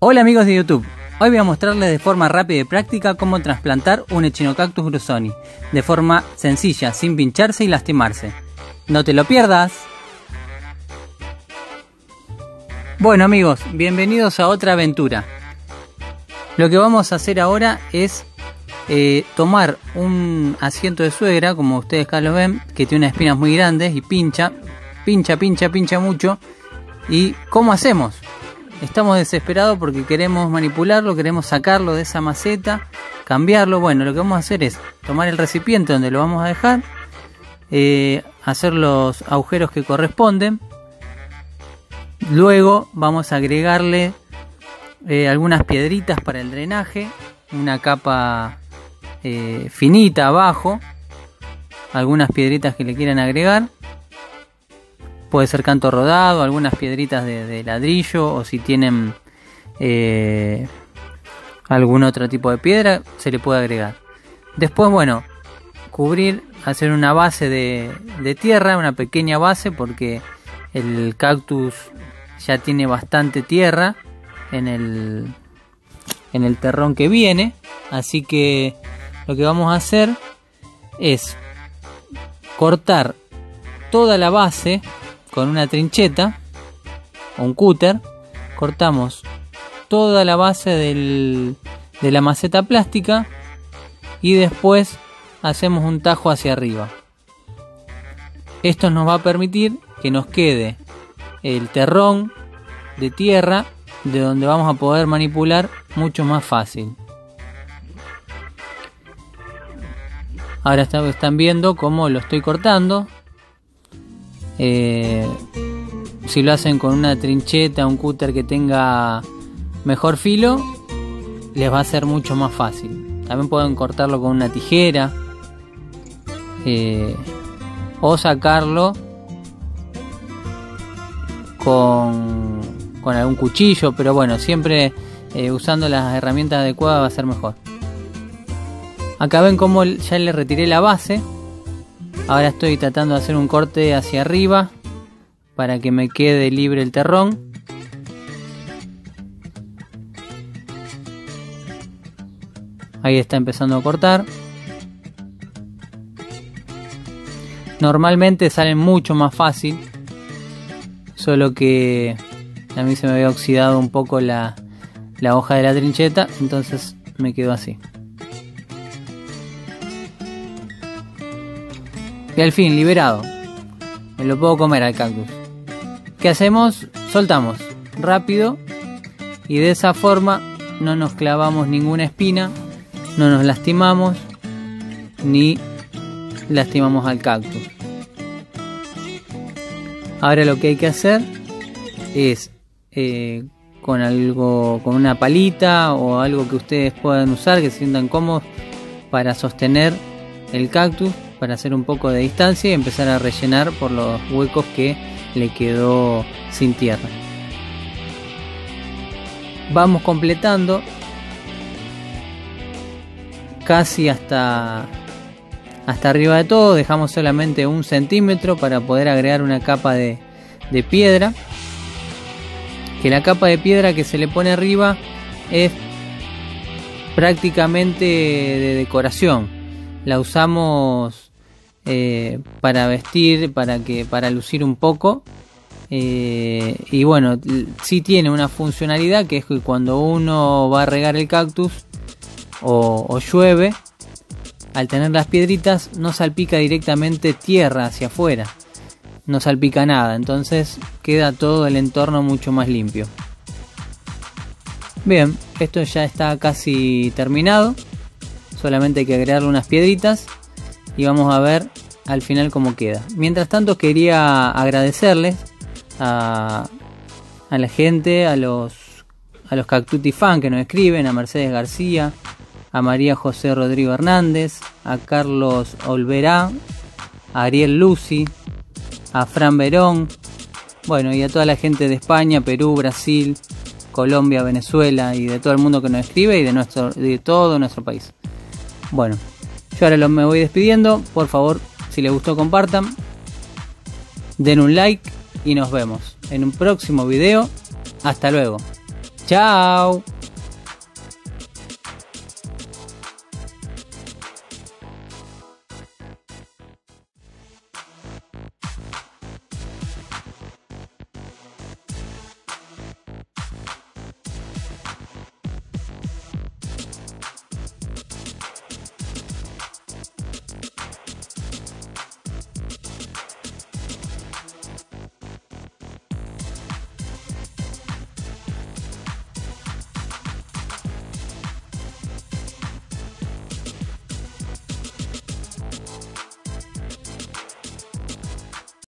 Hola amigos de YouTube, hoy voy a mostrarles de forma rápida y práctica cómo trasplantar un Echinocactus grusoni, de forma sencilla, sin pincharse y lastimarse. ¡No te lo pierdas! Bueno amigos, bienvenidos a otra aventura. Lo que vamos a hacer ahora es eh, tomar un asiento de suegra, como ustedes acá lo ven, que tiene unas espinas muy grandes y pincha, pincha, pincha, pincha mucho. ¿Y cómo hacemos? Estamos desesperados porque queremos manipularlo, queremos sacarlo de esa maceta, cambiarlo. Bueno, lo que vamos a hacer es tomar el recipiente donde lo vamos a dejar, eh, hacer los agujeros que corresponden. Luego vamos a agregarle eh, algunas piedritas para el drenaje, una capa eh, finita abajo, algunas piedritas que le quieran agregar. Puede ser canto rodado, algunas piedritas de, ladrillo o si tienen eh, algún otro tipo de piedra se le puede agregar. Después, bueno, cubrir, hacer una base de, de tierra, una pequeña base porque el cactus ya tiene bastante tierra en el, en el terrón que viene. Así que lo que vamos a hacer es cortar toda la base con una trincheta o un cúter. Cortamos toda la base de la maceta plástica y después hacemos un tajo hacia arriba. Esto nos va a permitir que nos quede el terrón de tierra de donde vamos a poder manipular mucho más fácil. Ahora están viendo cómo lo estoy cortando. Eh, si lo hacen con una trincheta, un cúter que tenga mejor filo, les va a ser mucho más fácil. También pueden cortarlo con una tijera eh, o sacarlo con, algún cuchillo, pero bueno, siempre eh, usando las herramientas adecuadas va a ser mejor. Acá ven cómo ya le retiré la base. Ahora estoy tratando de hacer un corte hacia arriba para que me quede libre el terrón. Ahí está empezando a cortar. Normalmente salen mucho más fácil. Solo que a mí se me había oxidado un poco la, la hoja de la trincheta. Entonces me quedó así. Y al fin, liberado. Me lo puedo comer al cactus. ¿Qué hacemos? Soltamos rápido y de esa forma no nos clavamos ninguna espina, no nos lastimamos ni lastimamos al cactus. Ahora lo que hay que hacer es eh, con algo, con una palita o algo que ustedes puedan usar que se sientan cómodos para sostener el cactus para hacer un poco de distancia y empezar a rellenar por los huecos que le quedó sin tierra. Vamos completando casi hasta hasta arriba de todo, dejamos solamente un centímetro para poder agregar una capa de, de piedra. Que la capa de piedra que se le pone arriba es prácticamente de decoración. La usamos eh, para vestir, para que para lucir un poco. Eh, y bueno, sí tiene una funcionalidad que es que cuando uno va a regar el cactus o, llueve, al tener las piedritas no salpica directamente tierra hacia afuera, no salpica nada, entonces queda todo el entorno mucho más limpio. Bien, esto ya está casi terminado, solamente hay que agregarle unas piedritas y vamos a ver al final cómo queda. Mientras tanto quería agradecerles a, a la gente, a los, a los Cactuti fan que nos escriben, a Mercedes García, a María José Rodrigo Hernández, a Carlos Olverá, a Ariel Lucy, a Fran Verón, bueno, y a toda la gente de España, Perú, Brasil, Colombia, Venezuela y de todo el mundo que nos escribe y de, nuestro, de todo nuestro país. Bueno, yo ahora me voy despidiendo. Por favor, si les gustó, compartan. Den un like y nos vemos en un próximo video. Hasta luego. Chao.